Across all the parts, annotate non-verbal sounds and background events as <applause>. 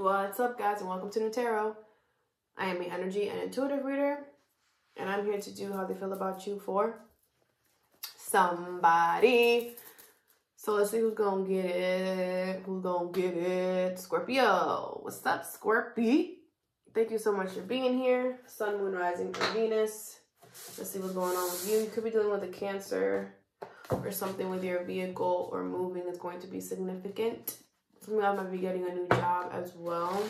What's up, guys, and welcome to Nutarot. I am the energy and intuitive reader, and I'm here to do how they feel about you for somebody. So let's see who's gonna get it. Who's gonna get it? Scorpio. What's up, Scorpio? Thank you so much for being here. Sun, Moon, Rising, and Venus. Let's see what's going on with you. You could be dealing with a Cancer or something with your vehicle or moving is going to be significant. Some of you might be getting a new job as well.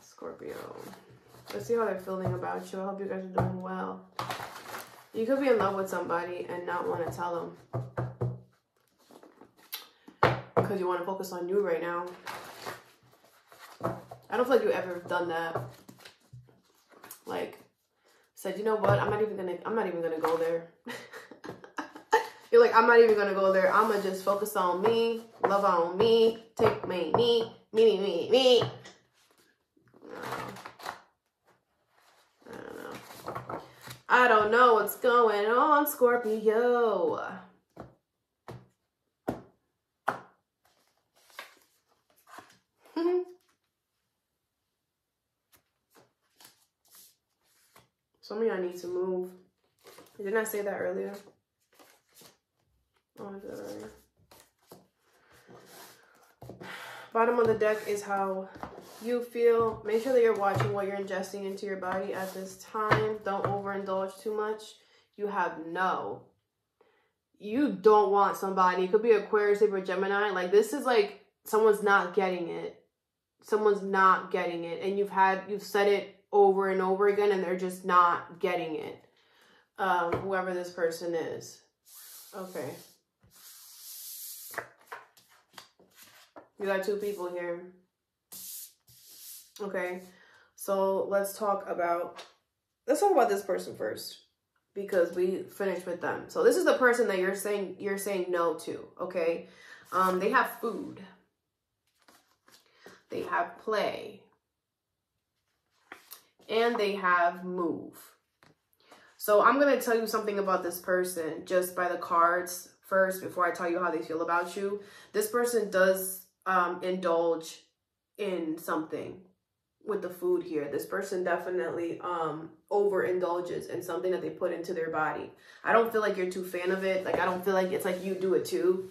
Scorpio. Let's see how they're feeling about you. I hope you guys are doing well. You could be in love with somebody and not want to tell them. Because you want to focus on you right now. I don't feel like you ever done that. Like, said, you know what? I'm not even gonna. I'm not even gonna go there. You're like, I'm not even gonna go there. I'm gonna just focus on me, love on me, take me, me, me, me, me, me. I don't know. I don't know what's going on, Scorpio. <laughs> Some of y'all need to move. Didn't I say that earlier? Oh. Bottom of the deck is how you feel. Make sure that you're watching what you're ingesting into your body at this time. Don't overindulge too much. You have no. You don't want somebody. It could be Aquarius, Libra, Gemini. Like this is like someone's not getting it. Someone's not getting it, and you've had you've said it over and over again and they're just not getting it. Um, whoever this person is. Okay. You got two people here. Okay. So let's talk about let's talk about this person first because we finished with them. So this is the person that you're saying you're saying no to, okay? Um they have food. They have play and they have move. So I'm going to tell you something about this person just by the cards first before I tell you how they feel about you. This person does um, indulge in something with the food here. This person definitely um, overindulges in something that they put into their body. I don't feel like you're too fan of it. Like, I don't feel like it's like you do it too.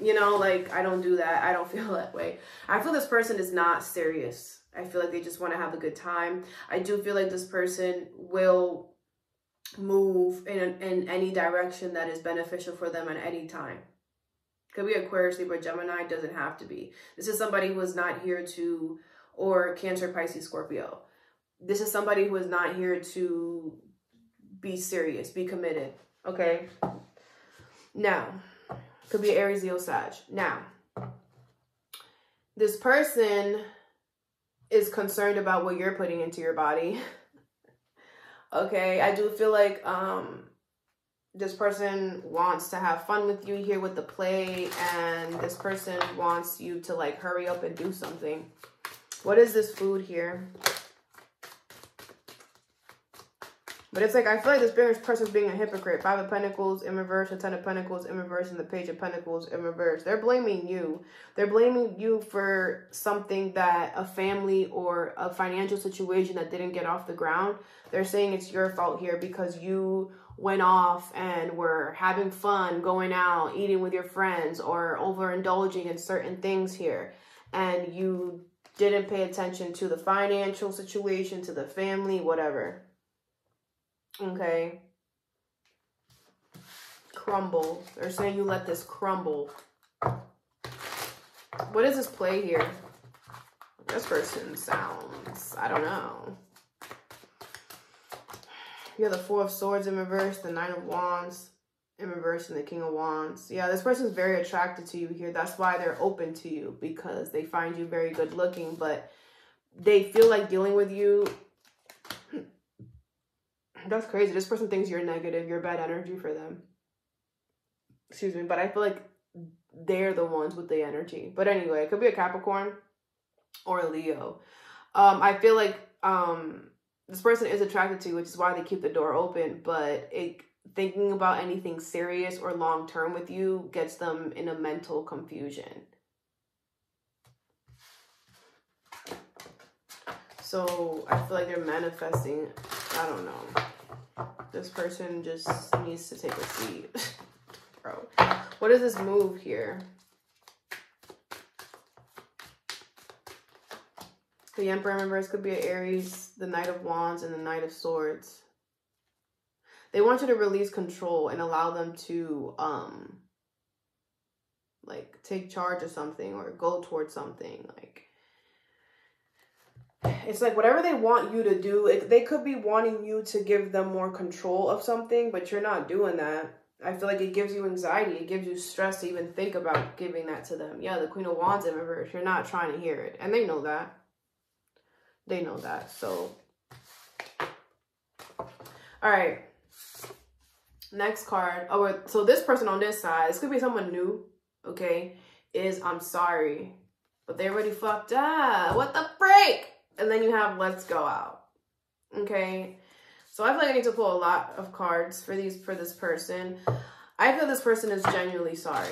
You know, like, I don't do that. I don't <laughs> feel that way. I feel this person is not serious I feel like they just want to have a good time. I do feel like this person will move in, in any direction that is beneficial for them at any time. Could be Aquarius, Libra, Gemini, doesn't have to be. This is somebody who is not here to, or Cancer, Pisces, Scorpio. This is somebody who is not here to be serious, be committed, okay? Now, could be Aries, Leo, Sag. Now, this person is concerned about what you're putting into your body. <laughs> okay, I do feel like um this person wants to have fun with you here with the play and this person wants you to like hurry up and do something. What is this food here? But it's like, I feel like this bearish person's being a hypocrite. Five of Pentacles in reverse, a Ten of Pentacles in reverse, and the Page of Pentacles in reverse. They're blaming you. They're blaming you for something that a family or a financial situation that didn't get off the ground. They're saying it's your fault here because you went off and were having fun, going out, eating with your friends, or overindulging in certain things here. And you didn't pay attention to the financial situation, to the family, whatever. Okay. Crumble. They're saying you let this crumble. What is this play here? This person sounds, I don't know. You have the Four of Swords in reverse, the Nine of Wands in reverse, and the King of Wands. Yeah, this person's very attracted to you here. That's why they're open to you because they find you very good looking, but they feel like dealing with you that's crazy. This person thinks you're negative, you're bad energy for them. Excuse me, but I feel like they're the ones with the energy. But anyway, it could be a Capricorn or a Leo. Um, I feel like um, this person is attracted to you, which is why they keep the door open, but it thinking about anything serious or long term with you gets them in a mental confusion. So I feel like they're manifesting, I don't know. This person just needs to take a seat. <laughs> Bro. What is this move here? The Emperor members could be an Aries, the Knight of Wands, and the Knight of Swords. They want you to release control and allow them to um like take charge of something or go towards something. Like it's like whatever they want you to do, it, they could be wanting you to give them more control of something, but you're not doing that. I feel like it gives you anxiety. It gives you stress to even think about giving that to them. Yeah, the Queen of Wands in reverse. You're not trying to hear it. And they know that. They know that. So, all right. Next card. Oh, so this person on this side, this could be someone new, okay, is I'm sorry. But they already fucked up. What the freak? And then you have let's go out. Okay. So I feel like I need to pull a lot of cards for these for this person. I feel this person is genuinely sorry.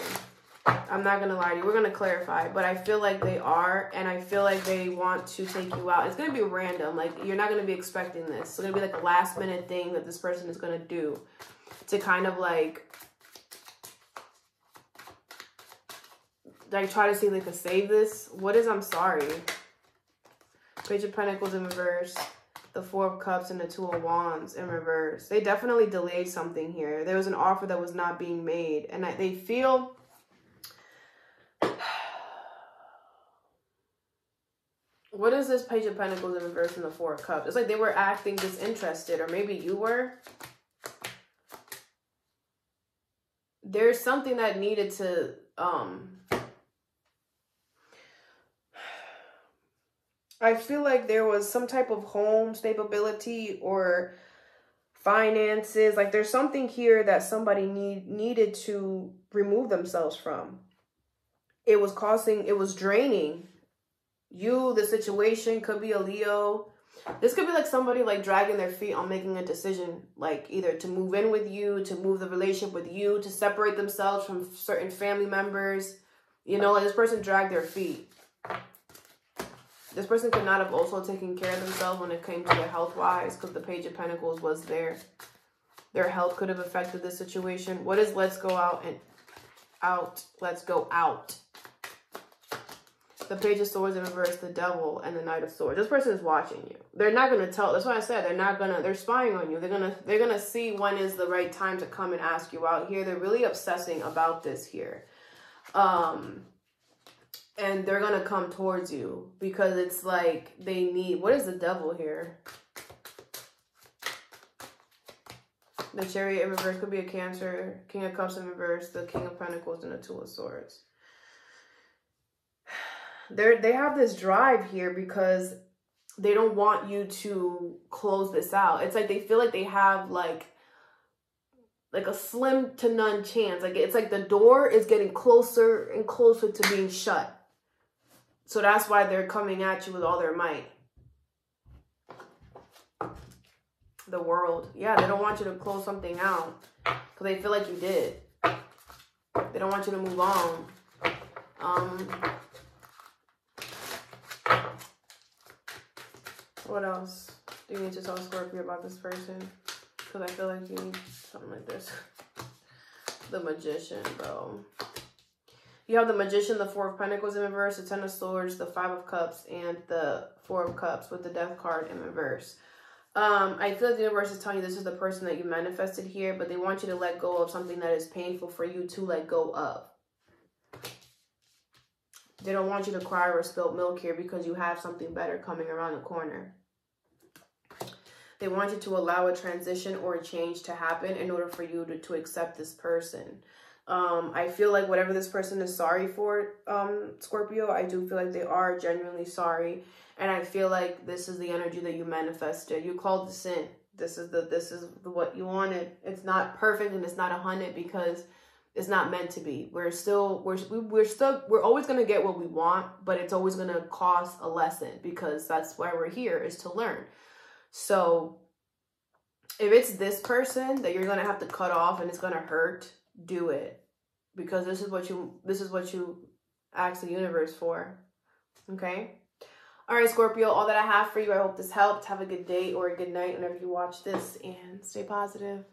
I'm not gonna lie to you. We're gonna clarify, but I feel like they are, and I feel like they want to take you out. It's gonna be random. Like you're not gonna be expecting this. It's gonna be like a last minute thing that this person is gonna do to kind of like like try to see they could save this. What is I'm sorry? Page of Pentacles in reverse. The Four of Cups and the Two of Wands in reverse. They definitely delayed something here. There was an offer that was not being made. And they feel... <sighs> what is this Page of Pentacles in reverse and the Four of Cups? It's like they were acting disinterested. Or maybe you were. There's something that needed to... um I feel like there was some type of home stability or finances. Like there's something here that somebody need needed to remove themselves from. It was causing, it was draining you, the situation could be a Leo. This could be like somebody like dragging their feet on making a decision, like either to move in with you, to move the relationship with you, to separate themselves from certain family members. You know, like this person dragged their feet. This person could not have also taken care of themselves when it came to their health wise because the Page of Pentacles was there. Their health could have affected this situation. What is let's go out and out? Let's go out. The Page of Swords in reverse, the Devil, and the Knight of Swords. This person is watching you. They're not gonna tell. That's why I said they're not gonna. They're spying on you. They're gonna. They're gonna see when is the right time to come and ask you out here. They're really obsessing about this here. Um, and they're gonna come towards you because it's like they need what is the devil here? The chariot in reverse could be a cancer king of cups in reverse the king of pentacles and the two of swords. <sighs> They they have this drive here because they don't want you to close this out. It's like they feel like they have like like a slim to none chance. Like it's like the door is getting closer and closer to being shut so that's why they're coming at you with all their might. The world. Yeah, they don't want you to close something out. Because they feel like you did. They don't want you to move on. Um, what else do you need to tell Scorpio about this person? Because I feel like you need something like this. <laughs> the Magician, bro. You have the Magician, the Four of Pentacles in reverse, the Ten of Swords, the Five of Cups, and the Four of Cups with the Death card in reverse. Um, I feel like the universe is telling you this is the person that you manifested here, but they want you to let go of something that is painful for you to let go of. They don't want you to cry or spill milk here because you have something better coming around the corner. They want you to allow a transition or a change to happen in order for you to, to accept this person. Um, I feel like whatever this person is sorry for, um, Scorpio, I do feel like they are genuinely sorry. And I feel like this is the energy that you manifested. You called this in. This is the this is what you wanted. It's not perfect and it's not a hundred because it's not meant to be. We're still we're we're still we're always gonna get what we want, but it's always gonna cost a lesson because that's why we're here is to learn. So if it's this person that you're gonna have to cut off and it's gonna hurt do it because this is what you this is what you ask the universe for okay All right, Scorpio, all that I have for you. I hope this helped. Have a good day or a good night whenever you watch this and stay positive.